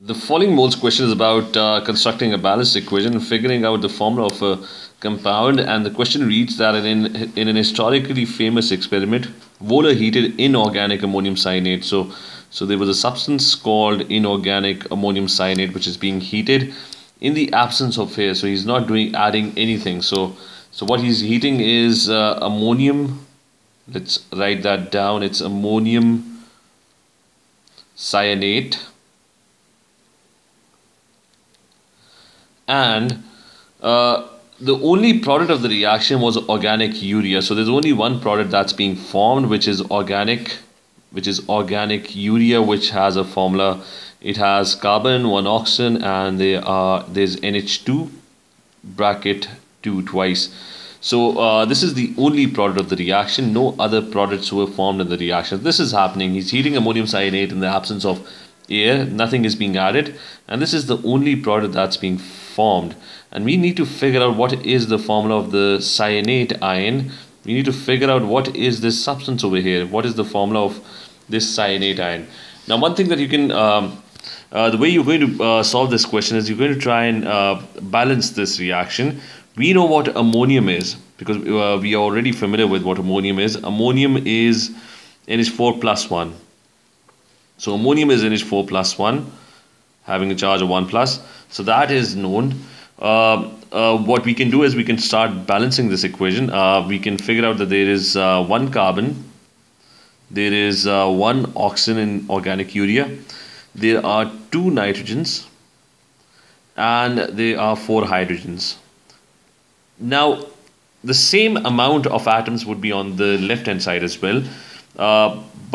The following moles question is about uh, constructing a balanced equation figuring out the formula of a compound. And the question reads that in, in an historically famous experiment, Wöhler heated inorganic ammonium cyanate. So, so there was a substance called inorganic ammonium cyanate which is being heated in the absence of air. So he's not doing adding anything. So, so what he's heating is uh, ammonium. Let's write that down. It's ammonium cyanate and uh, the only product of the reaction was organic urea. So there's only one product that's being formed which is organic which is organic urea which has a formula. It has carbon one oxygen and there are there's nh2 bracket 2 twice. So uh, this is the only product of the reaction. No other products were formed in the reaction this is happening. He's heating ammonium cyanate in the absence of air nothing is being added. And this is the only product that's being formed. And we need to figure out what is the formula of the cyanate ion. We need to figure out what is this substance over here. What is the formula of this cyanate ion? Now one thing that you can um, uh, the way you're going to uh, solve this question is you're going to try and uh, balance this reaction. We know what ammonium is because uh, we are already familiar with what ammonium is. Ammonium is NH4 plus 1 so ammonium is in NH4 plus 1 having a charge of 1 plus. So that is known. Uh, uh, what we can do is we can start balancing this equation. Uh, we can figure out that there is uh, one carbon, there is uh, one oxygen in organic urea, there are two nitrogens, and there are four hydrogens. Now, the same amount of atoms would be on the left hand side as well.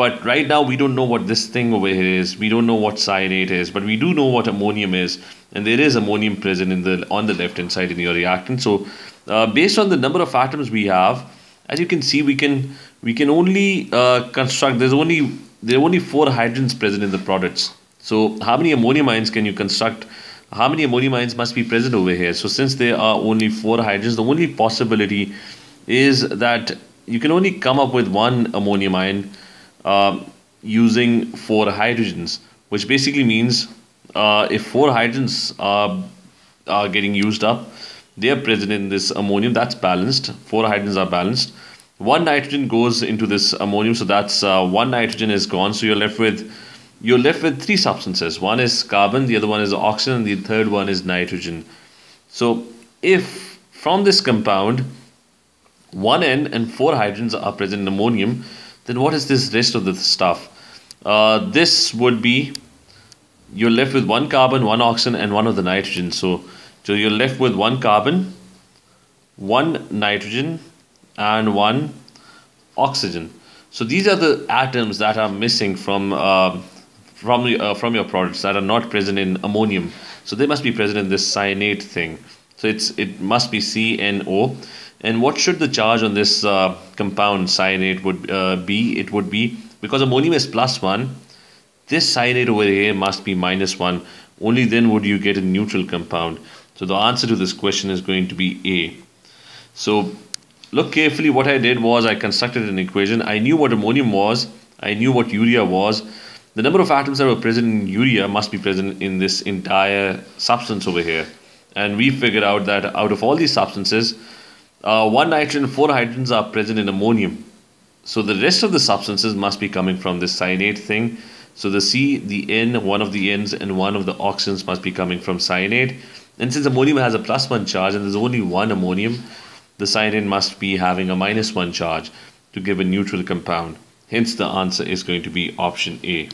But right now we don't know what this thing over here is. We don't know what cyanate is, but we do know what ammonium is, and there is ammonium present in the on the left hand side in your reactant. So, uh, based on the number of atoms we have, as you can see, we can we can only uh, construct. There's only there are only four hydrogens present in the products. So, how many ammonium ions can you construct? How many ammonium ions must be present over here? So, since there are only four hydrogens, the only possibility is that you can only come up with one ammonium ion uh, using four hydrogens, which basically means uh, if four hydrogens are, are getting used up, they are present in this ammonium, that's balanced. Four hydrogens are balanced. One nitrogen goes into this ammonium, so that's uh, one nitrogen is gone. So you're left with you're left with three substances. One is carbon, the other one is oxygen, and the third one is nitrogen. So if from this compound one N and four hydrogens are present in ammonium, then what is this rest of the stuff? Uh, this would be you're left with one carbon, one oxygen, and one of the nitrogen. So, so you're left with one carbon, one nitrogen, and one oxygen. So these are the atoms that are missing from uh, from uh, from your products that are not present in ammonium. So they must be present in this cyanate thing. So it's it must be CNO. And what should the charge on this uh, compound cyanate would uh, be? It would be because ammonium is plus 1, this cyanate over here must be minus 1. Only then would you get a neutral compound. So the answer to this question is going to be A. So look carefully what I did was I constructed an equation. I knew what ammonium was. I knew what urea was. The number of atoms that were present in urea must be present in this entire substance over here. And we figured out that out of all these substances, uh, one nitrogen, four hydrogens are present in ammonium. So the rest of the substances must be coming from this cyanate thing. So the C, the N, one of the N's and one of the oxygens must be coming from cyanate. And since ammonium has a plus one charge and there's only one ammonium, the cyanate must be having a minus one charge to give a neutral compound. Hence the answer is going to be option A.